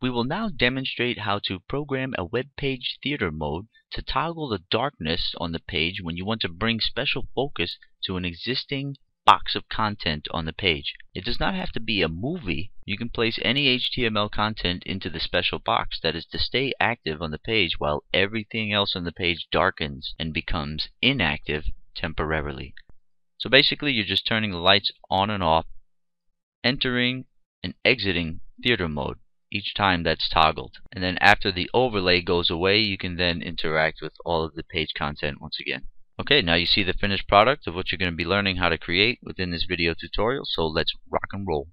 We will now demonstrate how to program a web page theater mode to toggle the darkness on the page when you want to bring special focus to an existing box of content on the page. It does not have to be a movie. You can place any HTML content into the special box that is to stay active on the page while everything else on the page darkens and becomes inactive temporarily. So basically you're just turning the lights on and off, entering and exiting theater mode each time that's toggled. And then after the overlay goes away, you can then interact with all of the page content once again. Okay, now you see the finished product of what you're going to be learning how to create within this video tutorial, so let's rock and roll.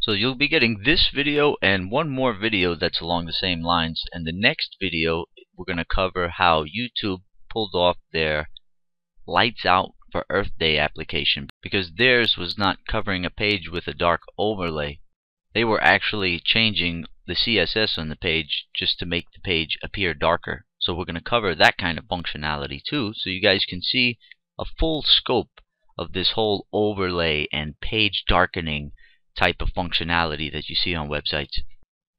So you'll be getting this video and one more video that's along the same lines, and the next video we're going to cover how YouTube pulled off their lights out for Earth Day application because theirs was not covering a page with a dark overlay they were actually changing the CSS on the page just to make the page appear darker. So we're going to cover that kind of functionality too so you guys can see a full scope of this whole overlay and page darkening type of functionality that you see on websites.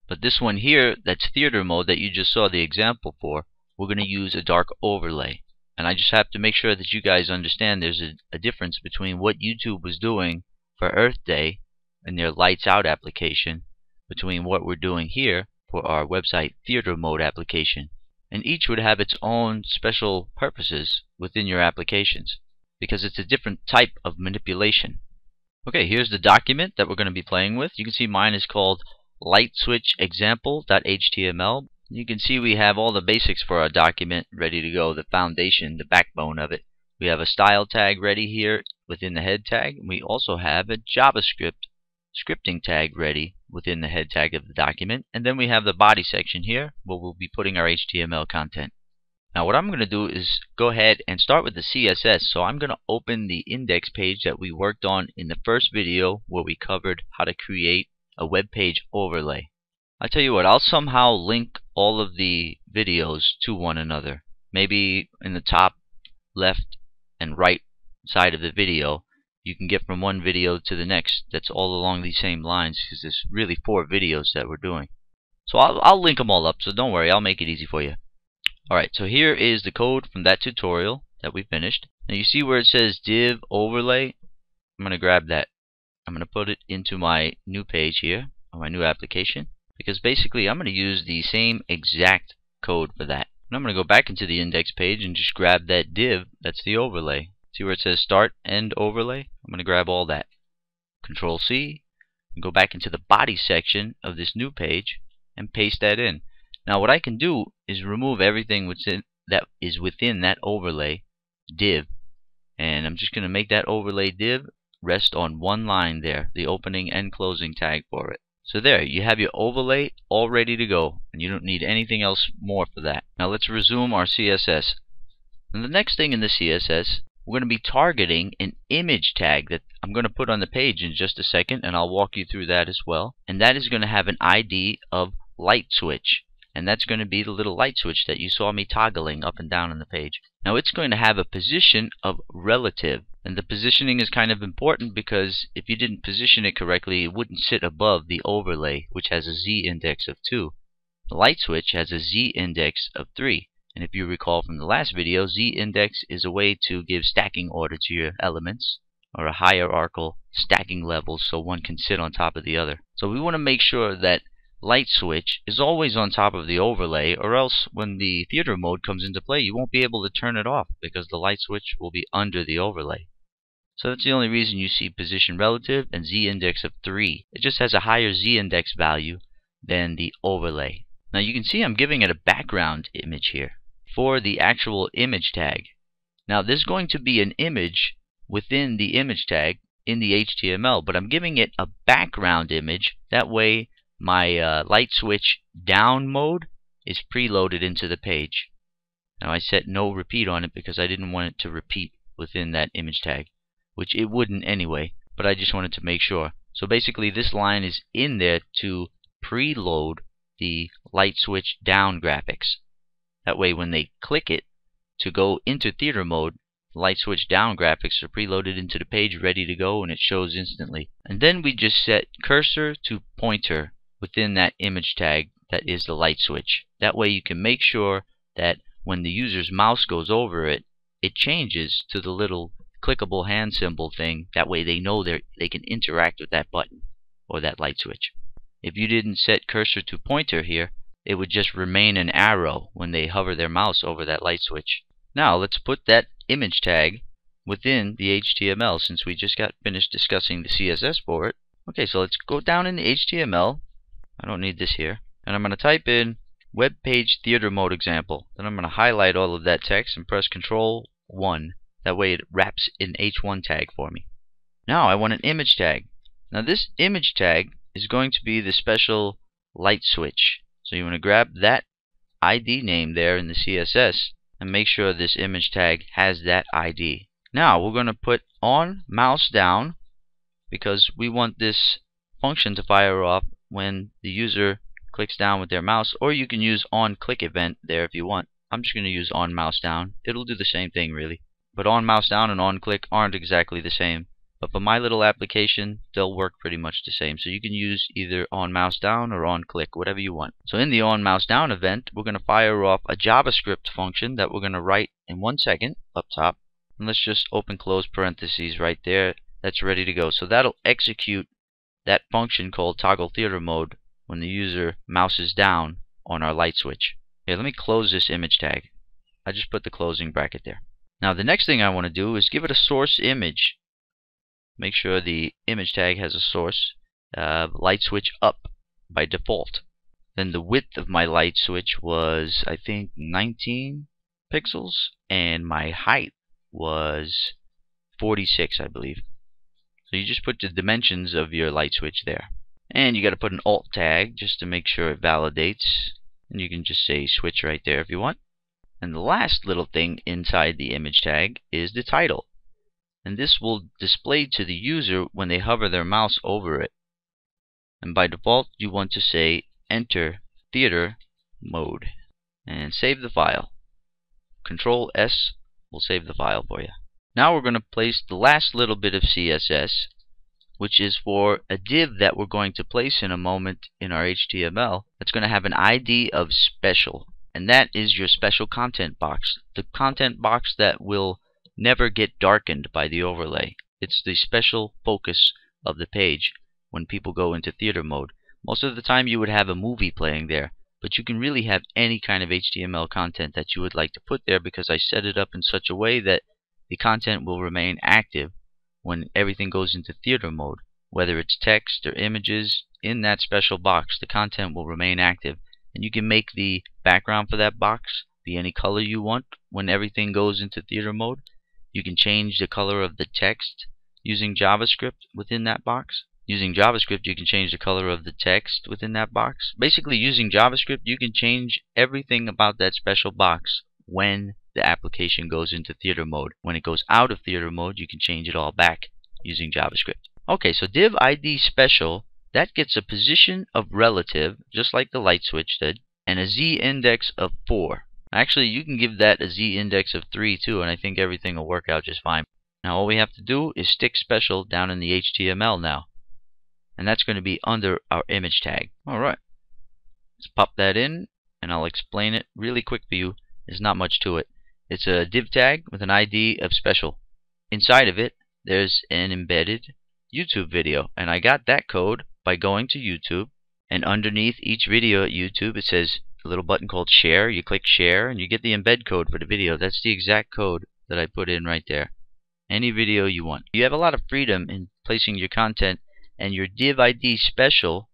But this one here, that's theater mode that you just saw the example for, we're going to use a dark overlay. And I just have to make sure that you guys understand there's a, a difference between what YouTube was doing for Earth Day in their lights out application between what we're doing here for our website theater mode application. And each would have its own special purposes within your applications because it's a different type of manipulation. Okay, here's the document that we're going to be playing with. You can see mine is called lightswitchexample.html. You can see we have all the basics for our document ready to go, the foundation, the backbone of it. We have a style tag ready here within the head tag. And we also have a JavaScript scripting tag ready within the head tag of the document. And then we have the body section here where we'll be putting our HTML content. Now what I'm going to do is go ahead and start with the CSS. So I'm going to open the index page that we worked on in the first video where we covered how to create a web page overlay. I tell you what, I'll somehow link all of the videos to one another. Maybe in the top left and right side of the video you can get from one video to the next that's all along these same lines because there's really four videos that we're doing. So I'll, I'll link them all up, so don't worry, I'll make it easy for you. Alright, so here is the code from that tutorial that we finished. Now you see where it says div overlay? I'm going to grab that. I'm going to put it into my new page here, or my new application, because basically I'm going to use the same exact code for that. And I'm going to go back into the index page and just grab that div that's the overlay. See where it says start end overlay? I'm going to grab all that. Control C and go back into the body section of this new page and paste that in. Now what I can do is remove everything within, that is within that overlay div and I'm just going to make that overlay div rest on one line there, the opening and closing tag for it. So there, you have your overlay all ready to go and you don't need anything else more for that. Now let's resume our CSS. And the next thing in the CSS we're going to be targeting an image tag that I'm going to put on the page in just a second and I'll walk you through that as well and that is going to have an ID of light switch and that's going to be the little light switch that you saw me toggling up and down on the page. Now it's going to have a position of relative and the positioning is kind of important because if you didn't position it correctly it wouldn't sit above the overlay which has a Z index of 2. The light switch has a Z index of 3 and if you recall from the last video, z-index is a way to give stacking order to your elements or a hierarchical stacking level so one can sit on top of the other. So we want to make sure that light switch is always on top of the overlay or else when the theater mode comes into play you won't be able to turn it off because the light switch will be under the overlay. So that's the only reason you see position relative and z-index of 3. It just has a higher z-index value than the overlay. Now you can see I'm giving it a background image here for the actual image tag. Now there's going to be an image within the image tag in the HTML, but I'm giving it a background image. That way my uh, light switch down mode is preloaded into the page. Now I set no repeat on it because I didn't want it to repeat within that image tag, which it wouldn't anyway, but I just wanted to make sure. So basically this line is in there to preload the light switch down graphics. That way when they click it to go into theater mode, light switch down graphics are preloaded into the page ready to go and it shows instantly. And then we just set cursor to pointer within that image tag that is the light switch. That way you can make sure that when the user's mouse goes over it, it changes to the little clickable hand symbol thing. That way they know they they can interact with that button or that light switch. If you didn't set cursor to pointer here, it would just remain an arrow when they hover their mouse over that light switch. Now let's put that image tag within the HTML since we just got finished discussing the CSS for it. Okay, so let's go down in the HTML. I don't need this here. And I'm going to type in web page theater mode example. Then I'm going to highlight all of that text and press control 1. That way it wraps an H1 tag for me. Now I want an image tag. Now this image tag is going to be the special light switch. So you want to grab that ID name there in the CSS and make sure this image tag has that ID. Now we're going to put on mouse down because we want this function to fire off when the user clicks down with their mouse or you can use on click event there if you want. I'm just going to use on mouse down. It'll do the same thing really. But on mouse down and on click aren't exactly the same. But for my little application, they'll work pretty much the same. So you can use either on mouse down or on click, whatever you want. So in the on mouse down event, we're going to fire off a JavaScript function that we're going to write in one second up top. And let's just open close parentheses right there. That's ready to go. So that'll execute that function called toggle theater mode when the user mouses down on our light switch. Here, let me close this image tag. I just put the closing bracket there. Now the next thing I want to do is give it a source image. Make sure the image tag has a source. Uh, light switch up by default. Then the width of my light switch was, I think, 19 pixels, and my height was 46, I believe. So you just put the dimensions of your light switch there. And you got to put an alt tag just to make sure it validates. And you can just say switch right there if you want. And the last little thing inside the image tag is the title. And this will display to the user when they hover their mouse over it. And by default, you want to say enter theater mode. And save the file. Control S will save the file for you. Now we're going to place the last little bit of CSS, which is for a div that we're going to place in a moment in our HTML that's going to have an ID of special. And that is your special content box. The content box that will never get darkened by the overlay. It's the special focus of the page when people go into theater mode. Most of the time you would have a movie playing there, but you can really have any kind of HTML content that you would like to put there because I set it up in such a way that the content will remain active when everything goes into theater mode. Whether it's text or images, in that special box, the content will remain active. And you can make the background for that box be any color you want when everything goes into theater mode. You can change the color of the text using JavaScript within that box. Using JavaScript, you can change the color of the text within that box. Basically, using JavaScript, you can change everything about that special box when the application goes into theater mode. When it goes out of theater mode, you can change it all back using JavaScript. Okay, so div ID special, that gets a position of relative, just like the light switch did, and a z index of 4. Actually, you can give that a z index of 3 too, and I think everything will work out just fine. Now all we have to do is stick special down in the HTML now. And that's going to be under our image tag. Alright. Let's pop that in, and I'll explain it really quick for you. There's not much to it. It's a div tag with an ID of special. Inside of it, there's an embedded YouTube video. And I got that code by going to YouTube. And underneath each video at YouTube, it says a little button called share. You click share and you get the embed code for the video. That's the exact code that I put in right there. Any video you want. You have a lot of freedom in placing your content and your div ID special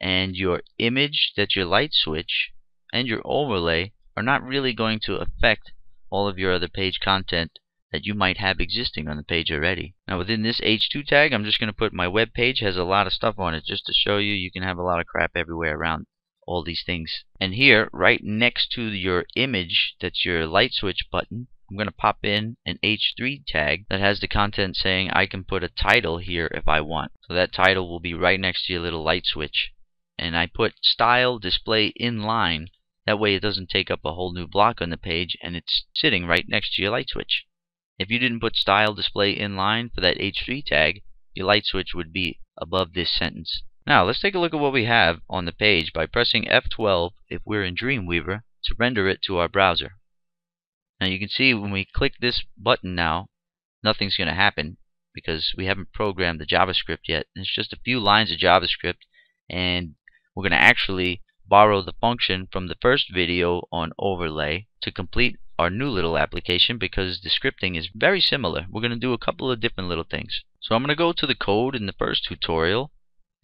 and your image that your light switch and your overlay are not really going to affect all of your other page content that you might have existing on the page already. Now within this H2 tag, I'm just going to put my web page has a lot of stuff on it just to show you you can have a lot of crap everywhere around all these things. And here, right next to your image, that's your light switch button, I'm going to pop in an H3 tag that has the content saying I can put a title here if I want. So that title will be right next to your little light switch. And I put style display inline that way it doesn't take up a whole new block on the page and it's sitting right next to your light switch. If you didn't put style display inline for that H3 tag, your light switch would be above this sentence. Now let's take a look at what we have on the page by pressing F12 if we're in Dreamweaver to render it to our browser. Now you can see when we click this button now, nothing's going to happen because we haven't programmed the JavaScript yet. It's just a few lines of JavaScript and we're going to actually borrow the function from the first video on overlay to complete our new little application because the scripting is very similar. We're going to do a couple of different little things. So I'm going to go to the code in the first tutorial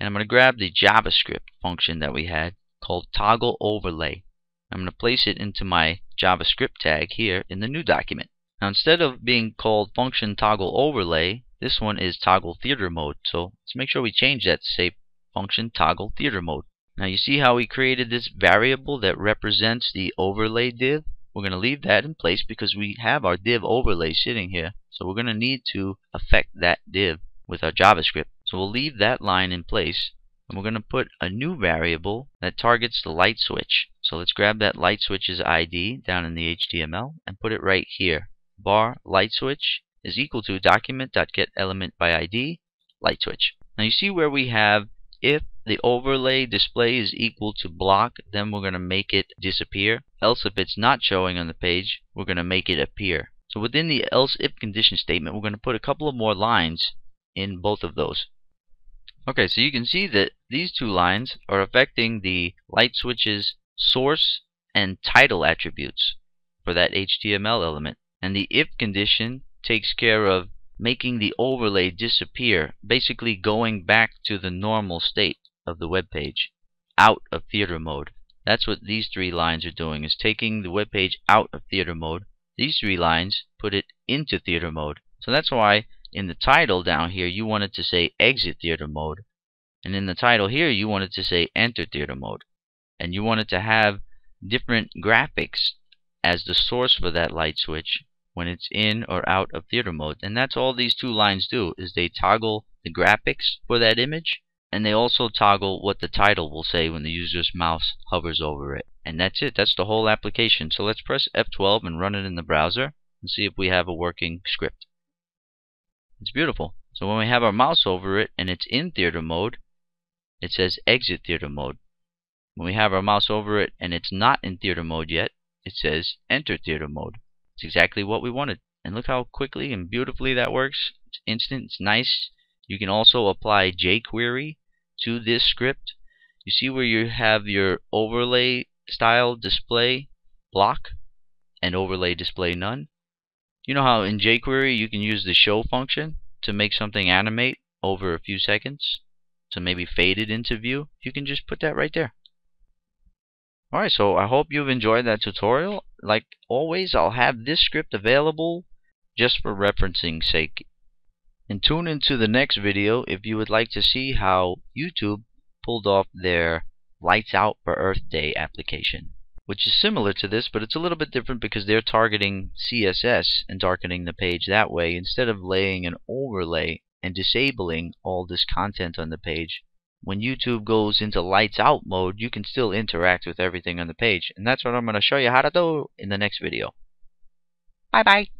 and I'm going to grab the JavaScript function that we had called toggle overlay. I'm going to place it into my JavaScript tag here in the new document. Now instead of being called function toggle overlay, this one is toggle theater mode. So let's make sure we change that to say function toggle theater mode. Now you see how we created this variable that represents the overlay div? We're going to leave that in place because we have our div overlay sitting here. So we're going to need to affect that div with our JavaScript. So we'll leave that line in place and we're going to put a new variable that targets the light switch. So let's grab that light switch's ID down in the HTML and put it right here. var light switch is equal to document.getElementById light switch. Now you see where we have if the overlay display is equal to block, then we're going to make it disappear. Else if it's not showing on the page, we're going to make it appear. So within the else if condition statement, we're going to put a couple of more lines in both of those. Okay, so you can see that these two lines are affecting the light switch's source and title attributes for that HTML element. And the if condition takes care of making the overlay disappear, basically going back to the normal state of the web page, out of theater mode. That's what these three lines are doing, is taking the web page out of theater mode. These three lines put it into theater mode. So that's why in the title down here you wanted to say exit theater mode and in the title here you wanted to say enter theater mode. And you wanted to have different graphics as the source for that light switch when it's in or out of theater mode. And that's all these two lines do is they toggle the graphics for that image and they also toggle what the title will say when the user's mouse hovers over it. And that's it. That's the whole application. So let's press F12 and run it in the browser and see if we have a working script it's beautiful. So when we have our mouse over it and it's in theater mode, it says exit theater mode. When we have our mouse over it and it's not in theater mode yet, it says enter theater mode. It's exactly what we wanted. And look how quickly and beautifully that works. It's instant, it's nice. You can also apply jQuery to this script. You see where you have your overlay style display block and overlay display none? You know how in jQuery you can use the show function to make something animate over a few seconds to maybe fade it into view? You can just put that right there. Alright, so I hope you've enjoyed that tutorial. Like always, I'll have this script available just for referencing sake. And tune into the next video if you would like to see how YouTube pulled off their Lights Out for Earth Day application which is similar to this, but it's a little bit different because they're targeting CSS and darkening the page that way instead of laying an overlay and disabling all this content on the page. When YouTube goes into lights out mode, you can still interact with everything on the page. And that's what I'm going to show you how to do in the next video. Bye bye.